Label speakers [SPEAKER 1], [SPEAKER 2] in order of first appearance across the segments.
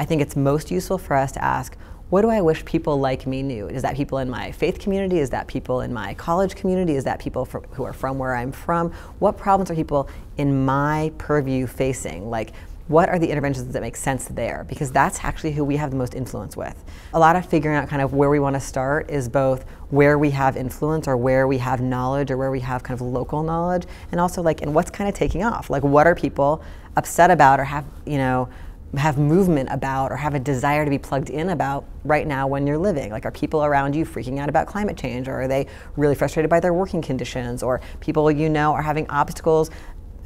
[SPEAKER 1] I think it's most useful for us to ask, what do I wish people like me knew? Is that people in my faith community? Is that people in my college community? Is that people for, who are from where I'm from? What problems are people in my purview facing? Like, what are the interventions that make sense there? Because that's actually who we have the most influence with. A lot of figuring out kind of where we want to start is both where we have influence or where we have knowledge or where we have kind of local knowledge and also like and what's kind of taking off. Like what are people upset about or have, you know, have movement about or have a desire to be plugged in about right now when you're living? Like, are people around you freaking out about climate change, or are they really frustrated by their working conditions, or people you know are having obstacles?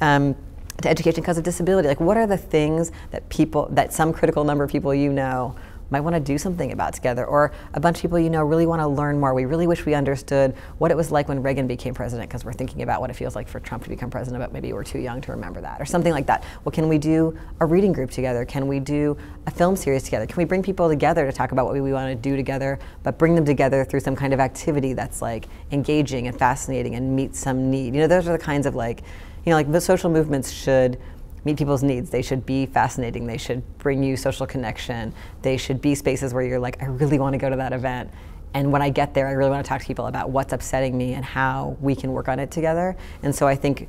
[SPEAKER 1] Um, to education because of disability like what are the things that people that some critical number of people you know might want to do something about together. Or a bunch of people you know really want to learn more. We really wish we understood what it was like when Reagan became president because we're thinking about what it feels like for Trump to become president, but maybe we're too young to remember that or something like that. Well, can we do a reading group together? Can we do a film series together? Can we bring people together to talk about what we want to do together, but bring them together through some kind of activity that's like engaging and fascinating and meets some need? You know, those are the kinds of like, you know, like the social movements should meet people's needs. They should be fascinating. They should bring you social connection. They should be spaces where you're like, I really want to go to that event. And when I get there, I really want to talk to people about what's upsetting me and how we can work on it together. And so I think,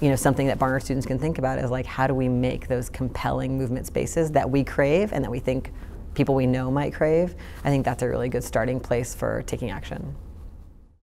[SPEAKER 1] you know, something that Barnard students can think about is like, how do we make those compelling movement spaces that we crave and that we think people we know might crave? I think that's a really good starting place for taking action.